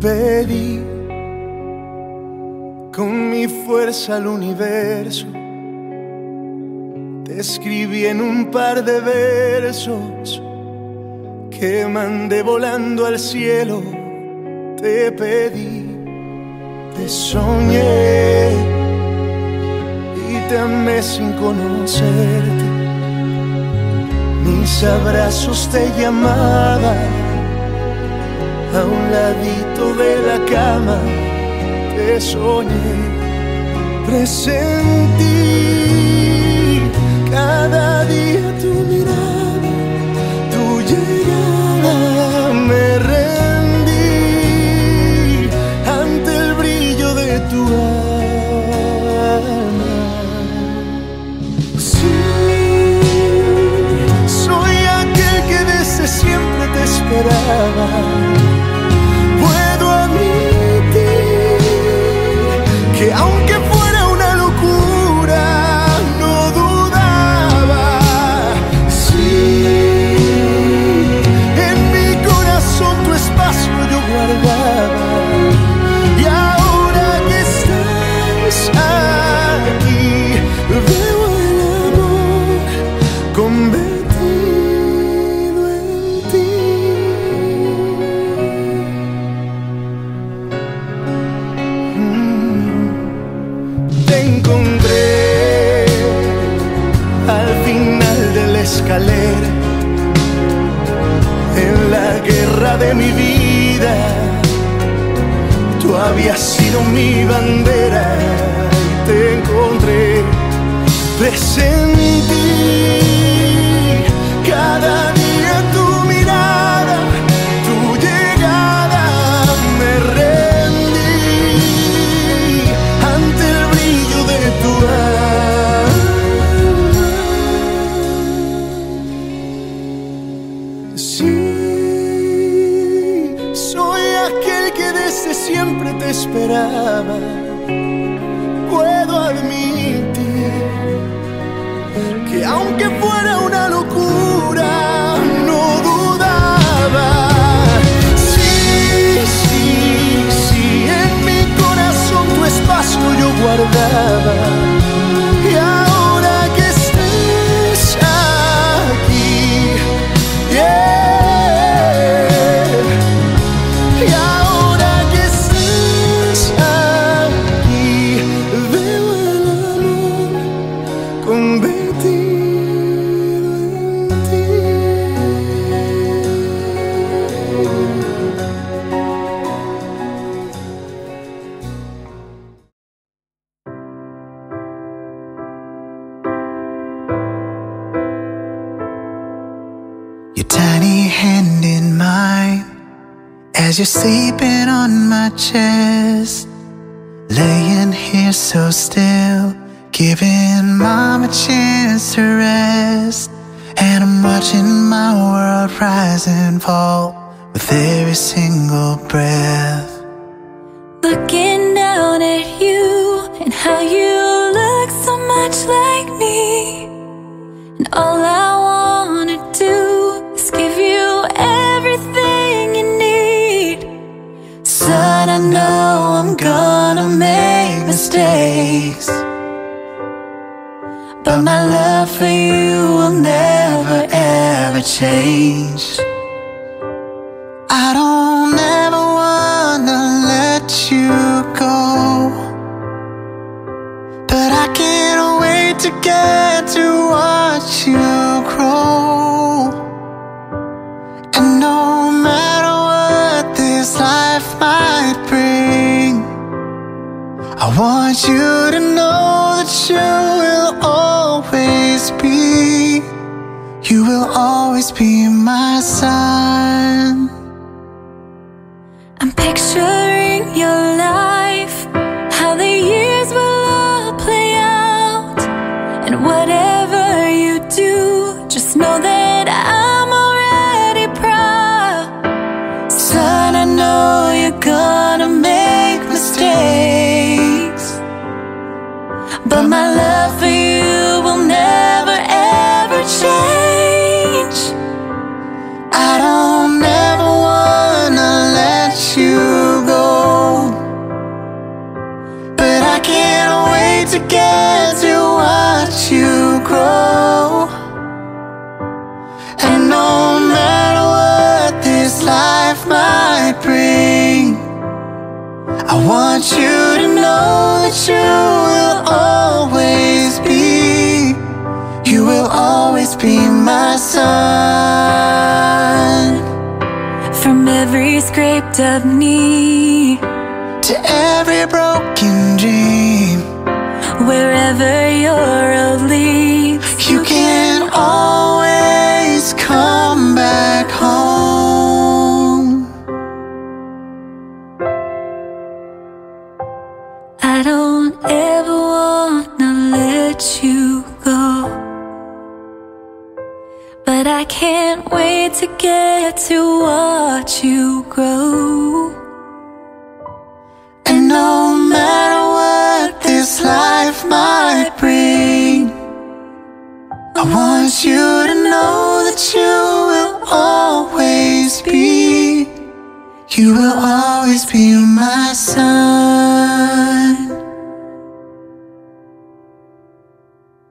pedí con mi fuerza al universo. Te escribí en un par de versos que mandé volando al cielo. Te pedí, te soñé y te amé sin conocerte. Mis abrazos te llamaban a un ladito de la cama te soñé, presentí cada día tu mirada, tu llegada, me rendí ante el brillo de tu alma. Sí, soy aquel que desde siempre te esperaba. Que aunque fuera una locura, no dudaba. Sí, en mi corazón tu espacio yo guardaba. Y ahora que estás aquí, veo el amor convertido de mi vida. Tú habías sido mi esperaba. Puedo admitir que aunque fuera una locura, as you're sleeping on my chest. Laying here so still, giving mom a chance to rest. And I'm watching my world rise and fall with every single breath. Looking down at you and how you look so much like me. And all I know I'm gonna make mistakes. But my love for you will never ever change. I don't ever wanna let you go. But I can't wait to get to watch you grow. I want you to know that you will always be. You will always be my son. I'm picturing your life, want you to know that you will always be, you will always be my son From every scraped up knee to every broken dream, wherever your road leads, you can always let you go. But I can't wait to get to watch you grow. And no matter what this life might bring, I want you to know that you will always be, you will always be my son.